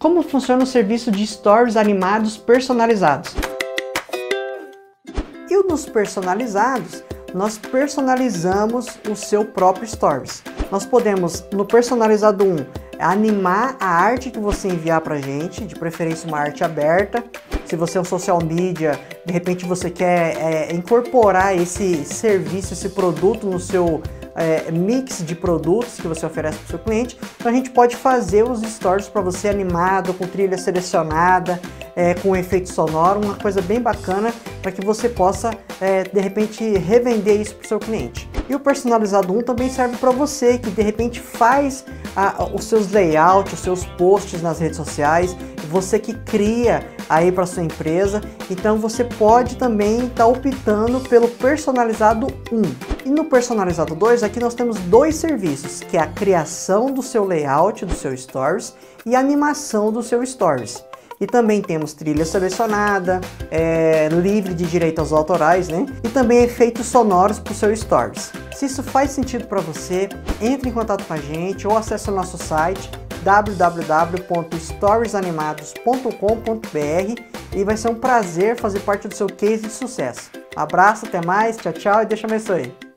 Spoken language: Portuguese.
Como funciona o serviço de stories animados personalizados? E nos personalizados, nós personalizamos o seu próprio stories. Nós podemos, no personalizado 1, animar a arte que você enviar para gente, de preferência uma arte aberta. Se você é um social media, de repente você quer é, incorporar esse serviço, esse produto no seu é, mix de produtos que você oferece para o seu cliente. Então a gente pode fazer os stories para você animado, com trilha selecionada, é, com efeito sonoro, uma coisa bem bacana para que você possa é, de repente revender isso para o seu cliente. E o personalizado 1 também serve para você que de repente faz a, os seus layouts, os seus posts nas redes sociais, você que cria aí para sua empresa. Então você pode também estar tá optando pelo personalizado 1. E no personalizado 2, aqui nós temos dois serviços, que é a criação do seu layout do seu stories e a animação do seu stories. E também temos trilha selecionada, é, livre de direitos autorais, né? E também efeitos sonoros para o seu stories. Se isso faz sentido para você, entre em contato com a gente ou acesse o nosso site www.storiesanimados.com.br e vai ser um prazer fazer parte do seu case de sucesso. Abraço, até mais, tchau, tchau e deixa abençoe.